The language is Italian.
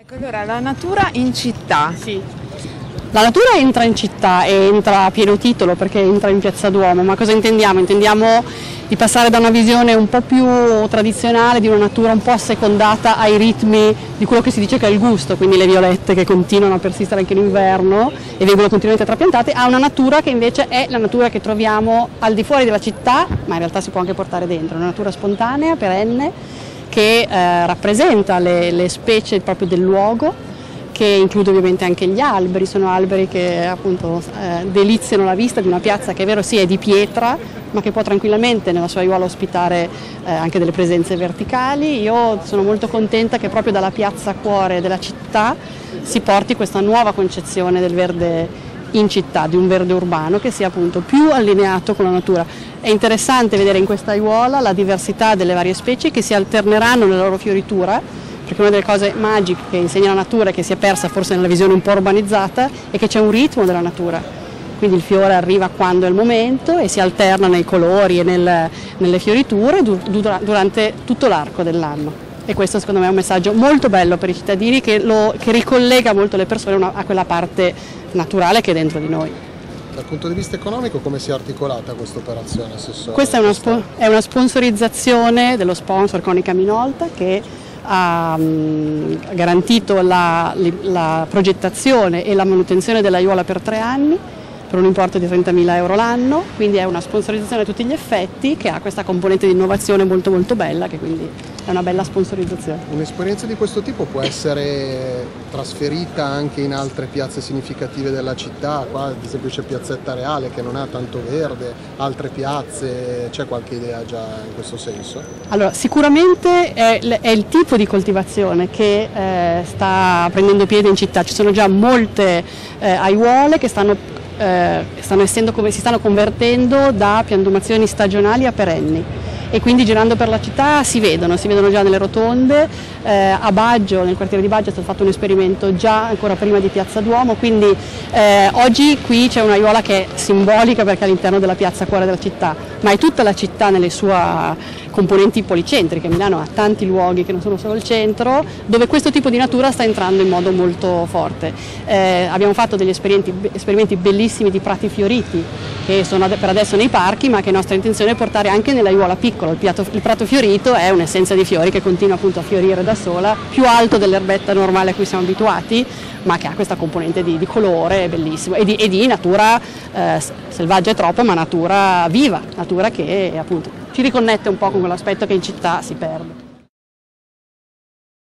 Ecco, allora la natura in città. Sì. La natura entra in città e entra a pieno titolo perché entra in Piazza Duomo, ma cosa intendiamo? Intendiamo di passare da una visione un po' più tradizionale, di una natura un po' assecondata ai ritmi di quello che si dice che è il gusto, quindi le violette che continuano a persistere anche in inverno e vengono continuamente trapiantate, a una natura che invece è la natura che troviamo al di fuori della città, ma in realtà si può anche portare dentro, una natura spontanea, perenne, che eh, rappresenta le, le specie proprio del luogo che include ovviamente anche gli alberi, sono alberi che appunto eh, deliziano la vista di una piazza che è vero sì è di pietra, ma che può tranquillamente nella sua aiuola ospitare eh, anche delle presenze verticali. Io sono molto contenta che proprio dalla piazza cuore della città si porti questa nuova concezione del verde in città, di un verde urbano che sia appunto più allineato con la natura. È interessante vedere in questa aiuola la diversità delle varie specie che si alterneranno nella loro fioritura perché una delle cose magiche che insegna la natura e che si è persa forse nella visione un po' urbanizzata è che c'è un ritmo della natura. Quindi il fiore arriva quando è il momento e si alterna nei colori e nel, nelle fioriture durante tutto l'arco dell'anno. E questo secondo me è un messaggio molto bello per i cittadini che, lo, che ricollega molto le persone a quella parte naturale che è dentro di noi. Dal punto di vista economico come si è articolata questa operazione Assessore? Questa è una, è una sponsorizzazione dello sponsor Conica Minolta che ha garantito la, la, progettazione e la manutenzione dell'aiuola per tre anni per un importo di 30.000 euro l'anno, quindi è una sponsorizzazione a tutti gli effetti che ha questa componente di innovazione molto molto bella che quindi è una bella sponsorizzazione. Un'esperienza di questo tipo può essere trasferita anche in altre piazze significative della città, qua ad esempio c'è Piazzetta Reale che non ha tanto verde, altre piazze, c'è qualche idea già in questo senso? Allora sicuramente è, è il tipo di coltivazione che eh, sta prendendo piede in città, ci sono già molte eh, aiuole che stanno eh, stanno essendo, si stanno convertendo da piantumazioni stagionali a perenni e quindi girando per la città si vedono, si vedono già nelle rotonde, eh, a Baggio, nel quartiere di Baggio è stato fatto un esperimento già ancora prima di Piazza Duomo, quindi eh, oggi qui c'è un'aiuola che è simbolica perché è all'interno della piazza cuore della città, ma è tutta la città nelle sue componenti policentriche, Milano ha tanti luoghi che non sono solo il centro, dove questo tipo di natura sta entrando in modo molto forte. Eh, abbiamo fatto degli esperimenti, esperimenti bellissimi di prati fioriti, che sono per adesso nei parchi, ma che è nostra intenzione è portare anche nell'aiuola piccola. Il, il prato fiorito è un'essenza di fiori che continua appunto a fiorire da sola, più alto dell'erbetta normale a cui siamo abituati, ma che ha questa componente di, di colore bellissimo e di, e di natura eh, selvaggia è troppo, ma natura viva, natura che appunto ci riconnette un po' con quell'aspetto che in città si perde.